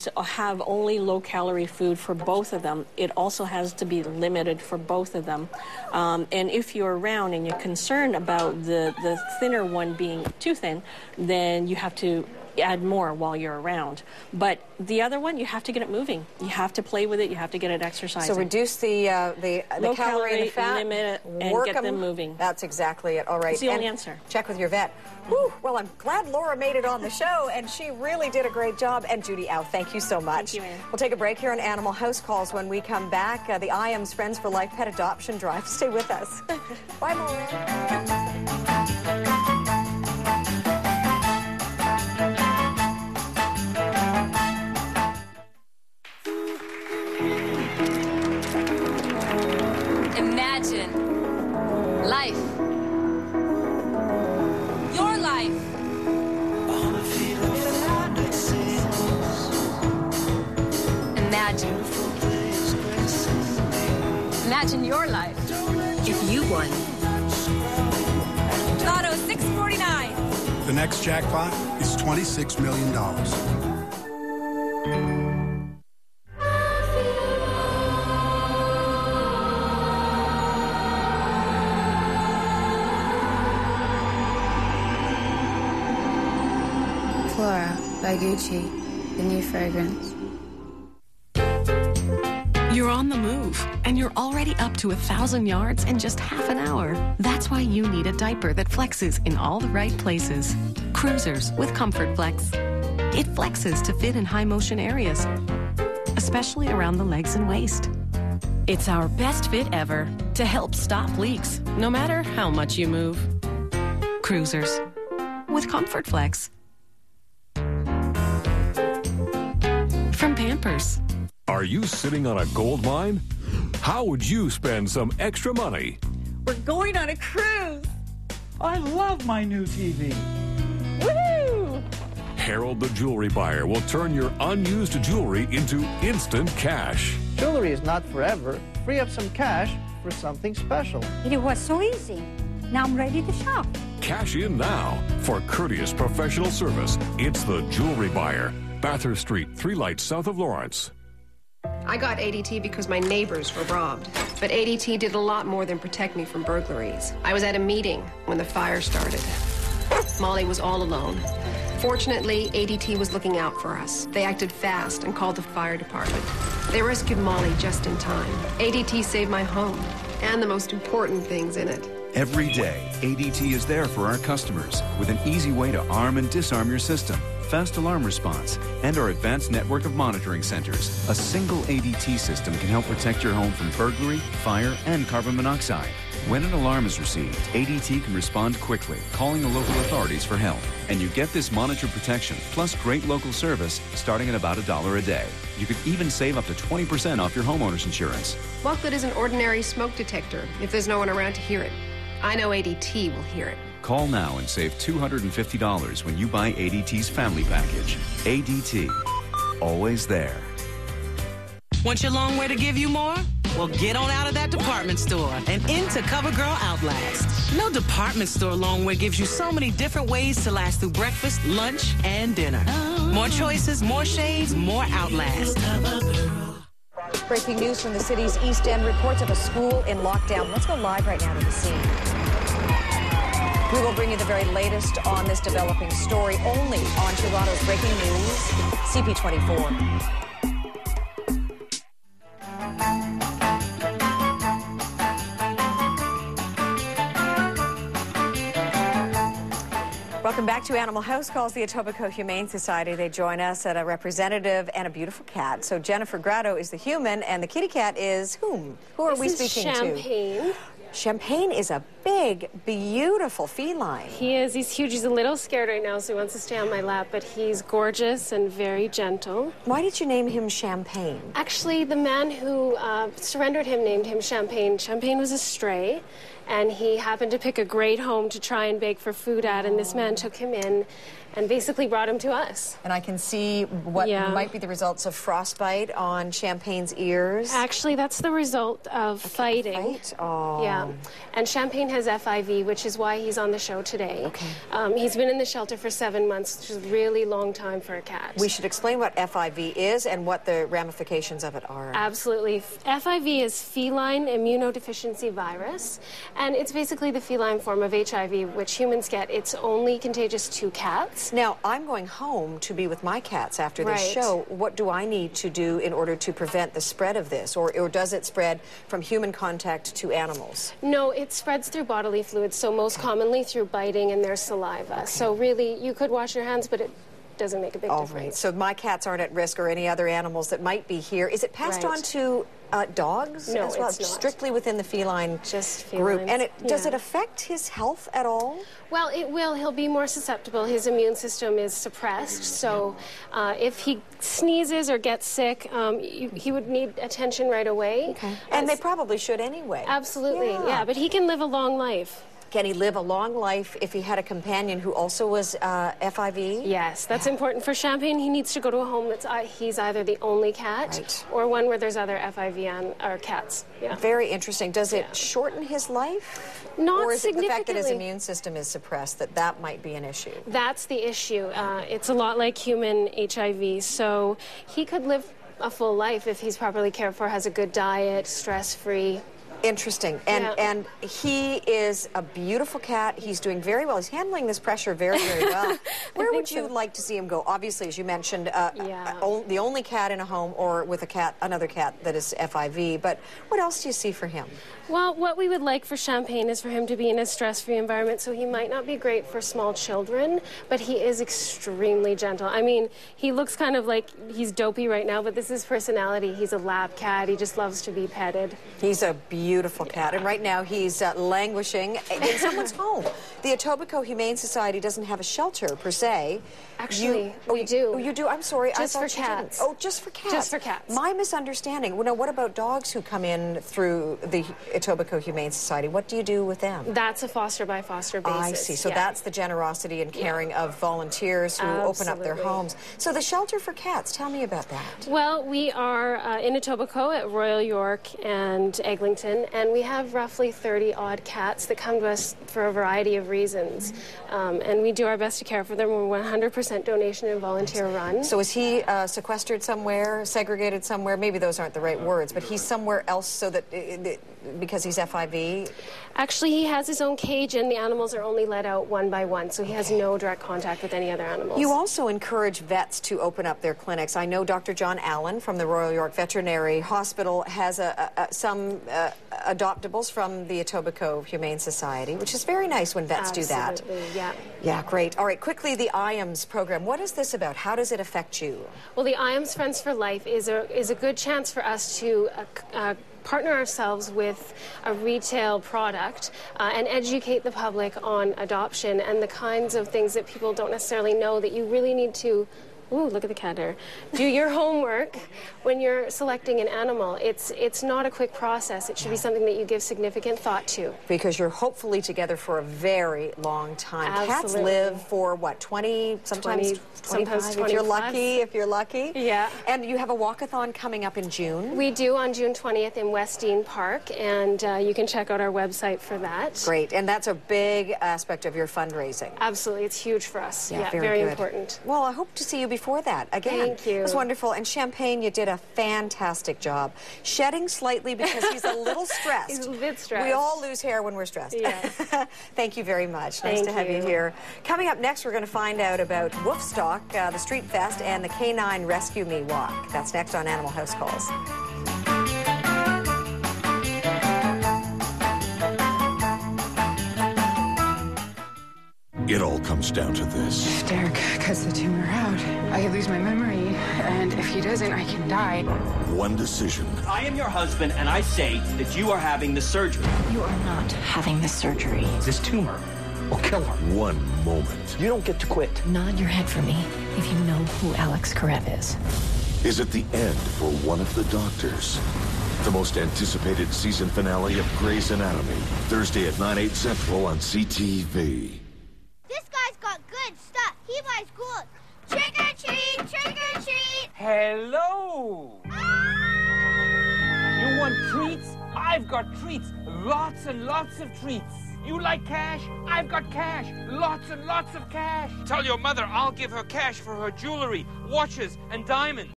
to have only low calorie food for both of them. It also has to be limited for both of them. Um, and if you're around and you're concerned about the, the thinner one being too thin, then you have to add more while you're around. But the other one, you have to get it moving. You have to play with it. You have to get it exercising. So reduce the uh, the, the Low calorie and the fat, limit it, and work get them moving. That's exactly it. All right. It's the only And answer. Check with your vet. Whew, well, I'm glad Laura made it on the show, and she really did a great job. And Judy Au, thank you so much. Thank you. We'll take a break here on Animal House Calls. When we come back, uh, the IAMS Friends for Life Pet Adoption Drive. Stay with us. Bye, Laura. Imagine. Imagine your life. If you won. Lotto 649. The next jackpot is $26 million. Flora by Gucci, the new fragrance. On the move, and you're already up to a thousand yards in just half an hour. That's why you need a diaper that flexes in all the right places. Cruisers with Comfort Flex. It flexes to fit in high motion areas, especially around the legs and waist. It's our best fit ever to help stop leaks, no matter how much you move. Cruisers with Comfort Flex. From Pampers. Are you sitting on a gold mine? How would you spend some extra money? We're going on a cruise. Oh, I love my new TV. Woohoo! Harold the Jewelry Buyer will turn your unused jewelry into instant cash. Jewelry is not forever. Free up some cash for something special. It was so easy. Now I'm ready to shop. Cash in now for courteous professional service. It's the Jewelry Buyer. Bathurst Street, three lights south of Lawrence. I got ADT because my neighbors were robbed. But ADT did a lot more than protect me from burglaries. I was at a meeting when the fire started. Molly was all alone. Fortunately, ADT was looking out for us. They acted fast and called the fire department. They rescued Molly just in time. ADT saved my home and the most important things in it. Every day, ADT is there for our customers with an easy way to arm and disarm your system, fast alarm response, and our advanced network of monitoring centers. A single ADT system can help protect your home from burglary, fire, and carbon monoxide. When an alarm is received, ADT can respond quickly, calling the local authorities for help. And you get this monitor protection plus great local service starting at about a dollar a day. You could even save up to 20% off your homeowner's insurance. What good is an ordinary smoke detector if there's no one around to hear it? I know ADT will hear it. Call now and save $250 when you buy ADT's family package. ADT, always there. Want your long way to give you more? Well, get on out of that department store and into CoverGirl Outlast. No department store long way gives you so many different ways to last through breakfast, lunch, and dinner. More choices, more shades, more Outlast. Breaking news from the city's East End reports of a school in lockdown. Let's go live right now to the scene. We will bring you the very latest on this developing story only on Toronto's breaking news, CP24. Welcome back to Animal House Calls, the Etobicoke Humane Society. They join us at a representative and a beautiful cat. So Jennifer Grado is the human, and the kitty cat is whom? Who are This we speaking Champagne. to? Champagne is a big, beautiful feline. He is. He's huge. He's a little scared right now, so he wants to stay on my lap, but he's gorgeous and very gentle. Why did you name him Champagne? Actually, the man who uh, surrendered him named him Champagne. Champagne was a stray, and he happened to pick a great home to try and beg for food at, and this man took him in and basically brought him to us. And I can see what Yeah. might be the results of frostbite on Champagne's ears. Actually, that's the result of fighting. Fight? Oh. Yeah. And Champagne has FIV, which is why he's on the show today. Okay. Um, he's been in the shelter for seven months, which is a really long time for a cat. We should explain what FIV is and what the ramifications of it are. Absolutely. FIV is feline immunodeficiency virus, and it's basically the feline form of HIV, which humans get. It's only contagious to cats. Now, I'm going home to be with my cats after this Right. show. What do I need to do in order to prevent the spread of this? Or, or does it spread from human contact to animals? No, it spreads through bodily fluids, so most commonly through biting and their saliva. So really, you could wash your hands, but it doesn't make a big All difference. right. So my cats aren't at risk or any other animals that might be here. Is it passed Right. on to uh, dogs No, as well? it's not. Strictly within the feline Just group. And it, does yeah. it affect his health at all? Well, it will. He'll be more susceptible. His immune system is suppressed. So uh, if he sneezes or gets sick, um, you, he would need attention right away. And they probably should anyway. Absolutely, Yeah. yeah. But he can live a long life. Can he live a long life if he had a companion who also was uh, FIV? Yes, that's important for Champagne. He needs to go to a home that's uh, he's either the only cat or one where there's other FIV or cats. Yeah. Very interesting. Does it shorten his life? Not or is it the fact that his immune system is suppressed that that might be an issue? That's the issue. Uh, it's a lot like human HIV. So he could live a full life if he's properly cared for, has a good diet, stress free. Interesting. And Yeah. and he is a beautiful cat. He's doing very well. He's handling this pressure very, very well. Where would you like to see him go? Obviously, as you mentioned, uh, Yeah. uh, the only cat in a home or with a cat, another cat that is FIV. But what else do you see for him? Well, what we would like for Champagne is for him to be in a stress free environment. So he might not be great for small children, but he is extremely gentle. I mean, he looks kind of like he's dopey right now, but this is personality. He's a lab cat. He just loves to be petted. He's a beautiful cat, and right now he's uh, languishing in someone's home. The Etobicoke Humane Society doesn't have a shelter per se. Actually, you, oh, we do. Oh, you do. I'm sorry. Just I for you didn't. cats. Oh, just for cats. Just for cats. My misunderstanding. Well, now, what about dogs who come in through the Etobicoke Humane Society? What do you do with them? That's a foster by foster basis. I see. So yeah. that's the generosity and caring of volunteers who open up their homes. So the shelter for cats. Tell me about that. Well, we are uh, in Etobicoke at Royal York and Eglinton, and we have roughly 30 odd cats that come to us for a variety of reasons. Um, and we do our best to care for them. We're 100% donation and volunteer run. So is he uh, sequestered somewhere, segregated somewhere? Maybe those aren't the right words, but he's somewhere else so that because he's FIV. Actually, he has his own cage, and the animals are only let out one by one, so he has no direct contact with any other animals. You also encourage vets to open up their clinics. I know Dr. John Allen from the Royal York Veterinary Hospital has a, a, a, some uh, adoptables from the Etobicoke Humane Society, which is very nice when vets do that. Absolutely, yeah. Yeah, great. All right, quickly, the IAMS program. What is this about? How does it affect you? Well, the IAMS Friends for Life is a, is a good chance for us to uh, uh, partner ourselves with a retail product uh, and educate the public on adoption and the kinds of things that people don't necessarily know that you really need to. Ooh, look at the cat there. Do your homework when you're selecting an animal. It's it's not a quick process. It should be something that you give significant thought to. Because you're hopefully together for a very long time. Cats live for what, 20, sometimes 20, 25, sometimes if you're lucky, if you're lucky. Yeah. And you have a walkathon coming up in June. We do on June 20th in West Deane Park, and uh, you can check out our website for that. Great, and that's a big aspect of your fundraising. Absolutely, it's huge for us. Yeah, very, very important. Well, I hope to see you before that again. Thank you. It was wonderful. And Champagne, you did a fantastic job. Shedding slightly because he's a little stressed. He's a bit stressed. We all lose hair when we're stressed. Yeah. Thank you very much. Nice Thank to have you. you. here. Coming up next, we're going to find out about Woofstock, uh, the Street Fest, and the Canine Rescue Me Walk. That's next on Animal House Calls. It all comes down to this. Derek cuts the tumor out. I could lose my memory, and if he doesn't, I can die. One decision, I am your husband, and I say that you are having the surgery. You are not having the surgery. This tumor will kill her. one moment. You don't get to quit. Nod your head for me if you know who Alex Karev is. Is it the end for one of the doctors? The most anticipated season finale of Grey's Anatomy, Thursday at 9, 8 central on CTV. Trick or treat, trick or treat. Hello. Ah! You want treats? I've got treats. Lots and lots of treats. You like cash? I've got cash. Lots and lots of cash. Tell your mother I'll give her cash for her jewelry, watches, and diamonds.